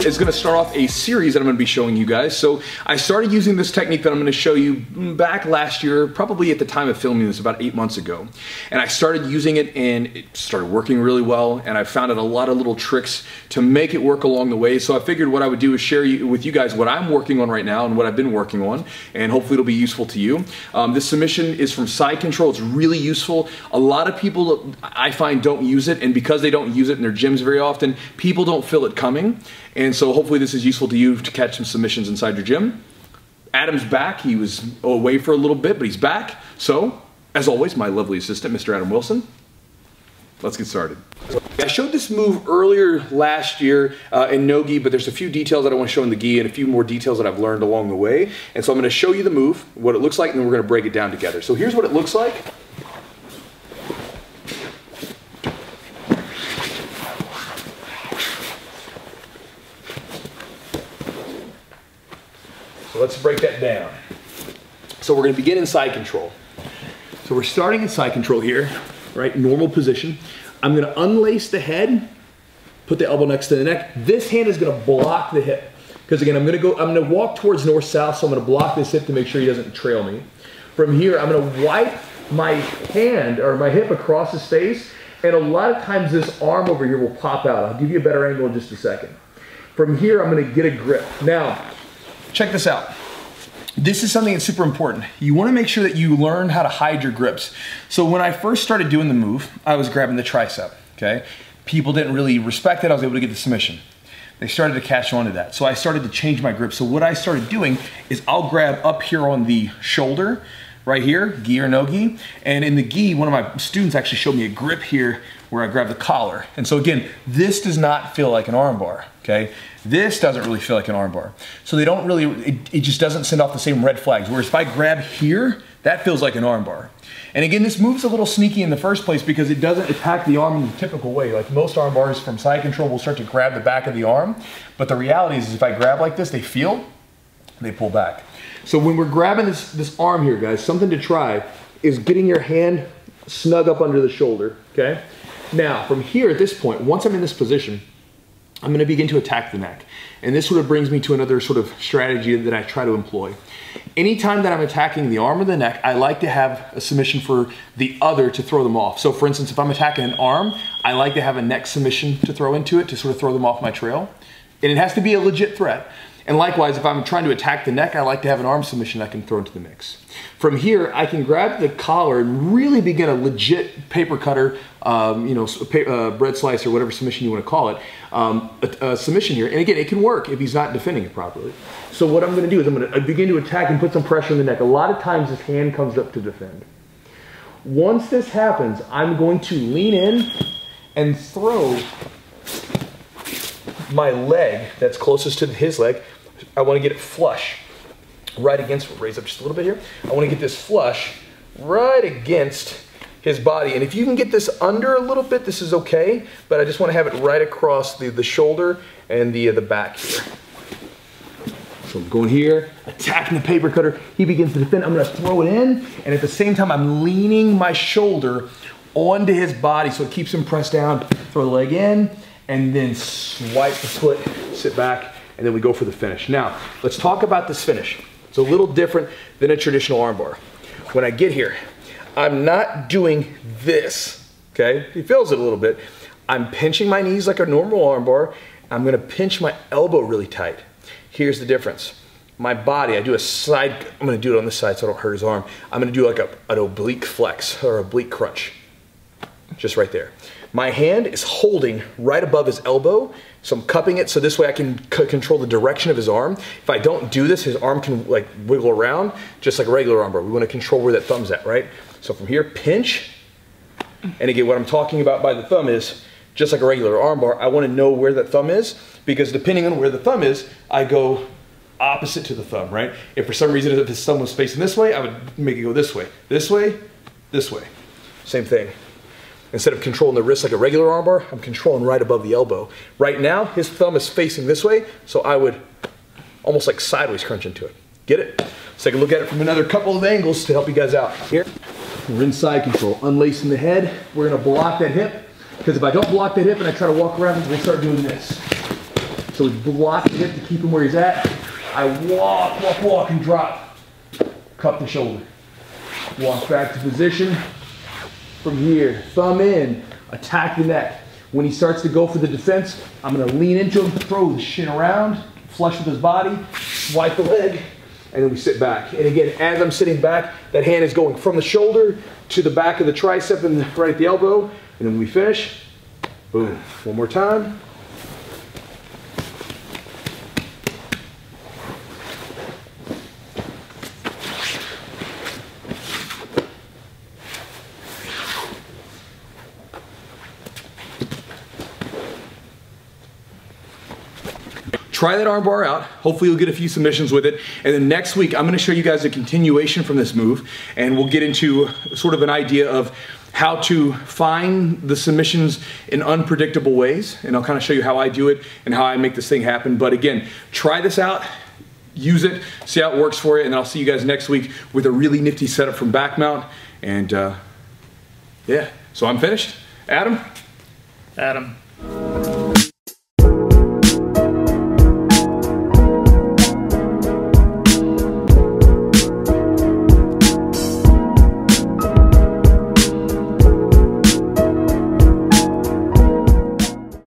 is gonna start off a series that I'm gonna be showing you guys. So I started using this technique that I'm gonna show you back last year, probably at the time of filming this, about eight months ago. And I started using it and it started working really well. And I found out a lot of little tricks to make it work along the way. So I figured what I would do is share you, with you guys what I'm working on right now and what I've been working on. And hopefully it'll be useful to you. Um, this submission is from Side Control. It's really useful. A lot of people I find don't use it. And because they don't use it in their gyms very often, people don't feel it coming. So hopefully this is useful to you to catch some submissions inside your gym. Adam's back. He was away for a little bit, but he's back. So, as always, my lovely assistant, Mr. Adam Wilson. Let's get started. I showed this move earlier last year uh, in no gi, but there's a few details that I want to show in the gi and a few more details that I've learned along the way. And so I'm going to show you the move, what it looks like, and then we're going to break it down together. So here's what it looks like. Let's break that down. So we're gonna begin in side control. So we're starting in side control here, right? Normal position. I'm gonna unlace the head, put the elbow next to the neck. This hand is gonna block the hip. Because again, I'm gonna go, I'm gonna walk towards north-south, so I'm gonna block this hip to make sure he doesn't trail me. From here, I'm gonna wipe my hand or my hip across his face, and a lot of times this arm over here will pop out. I'll give you a better angle in just a second. From here, I'm gonna get a grip. Now, check this out. This is something that's super important. You wanna make sure that you learn how to hide your grips. So when I first started doing the move, I was grabbing the tricep, okay? People didn't really respect it, I was able to get the submission. They started to catch on to that. So I started to change my grip. So what I started doing is I'll grab up here on the shoulder, right here, gi or no gi. And in the gi, one of my students actually showed me a grip here where I grab the collar. And so again, this does not feel like an armbar, okay? This doesn't really feel like an armbar. So they don't really, it, it just doesn't send off the same red flags. Whereas if I grab here, that feels like an armbar. And again, this move's a little sneaky in the first place because it doesn't attack the arm in the typical way. Like most arm bars from side control will start to grab the back of the arm. But the reality is, is if I grab like this, they feel, they pull back. So when we're grabbing this, this arm here, guys, something to try is getting your hand snug up under the shoulder, okay? Now, from here at this point, once I'm in this position, I'm gonna begin to attack the neck. And this sort of brings me to another sort of strategy that I try to employ. Anytime that I'm attacking the arm or the neck, I like to have a submission for the other to throw them off. So for instance, if I'm attacking an arm, I like to have a neck submission to throw into it to sort of throw them off my trail. And it has to be a legit threat. And likewise, if I'm trying to attack the neck, I like to have an arm submission I can throw into the mix. From here, I can grab the collar and really begin a legit paper cutter, um, you know, uh, bread slice or whatever submission you want to call it, um, a, a, submission here. And again, it can work if he's not defending it properly. So what I'm going to do is I'm going to begin to attack and put some pressure in the neck. A lot of times his hand comes up to defend. Once this happens, I'm going to lean in and throw my leg that's closest to his leg, I want to get it flush right against, we'll raise up just a little bit here. I want to get this flush right against his body. And if you can get this under a little bit, this is okay, but I just want to have it right across the, the shoulder and the, uh, the back here. So I'm going here, attacking the paper cutter. He begins to defend. I'm gonna throw it in, and at the same time, I'm leaning my shoulder onto his body so it keeps him pressed down. Throw the leg in, and then swipe the foot, sit back, and then we go for the finish. Now, let's talk about this finish. It's a little different than a traditional armbar. When I get here, I'm not doing this, okay? He feels it a little bit. I'm pinching my knees like a normal armbar. I'm gonna pinch my elbow really tight. Here's the difference. My body, I do a side, I'm gonna do it on the side so I don't hurt his arm. I'm gonna do like a, an oblique flex or oblique crunch, just right there. My hand is holding right above his elbow, so I'm cupping it so this way I can control the direction of his arm. If I don't do this, his arm can like wiggle around just like a regular armbar. We wanna control where that thumb's at, right? So from here, pinch, and again, what I'm talking about by the thumb is just like a regular armbar, I wanna know where that thumb is because depending on where the thumb is, I go opposite to the thumb, right? If for some reason if his thumb was facing this way, I would make it go this way, this way, this way. Same thing. Instead of controlling the wrist like a regular armbar, I'm controlling right above the elbow. Right now, his thumb is facing this way, so I would almost like sideways crunch into it. Get it? Let's take a look at it from another couple of angles to help you guys out. Here, we're in side control. Unlacing the head, we're gonna block that hip, because if I don't block that hip and I try to walk around, we'll start doing this. So we block the hip to keep him where he's at. I walk, walk, walk, and drop. Cup the shoulder. Walk back to position. From here, thumb in, attack the neck. When he starts to go for the defense, I'm gonna lean into him, throw the shin around, flush with his body, swipe the leg, and then we sit back. And again, as I'm sitting back, that hand is going from the shoulder to the back of the tricep and right at the elbow. And then when we finish, boom, one more time. Try that armbar out. Hopefully you'll get a few submissions with it. And then next week, I'm gonna show you guys a continuation from this move and we'll get into sort of an idea of how to find the submissions in unpredictable ways. And I'll kind of show you how I do it and how I make this thing happen. But again, try this out, use it, see how it works for you. And then I'll see you guys next week with a really nifty setup from back mount. And uh, yeah, so I'm finished. Adam? Adam.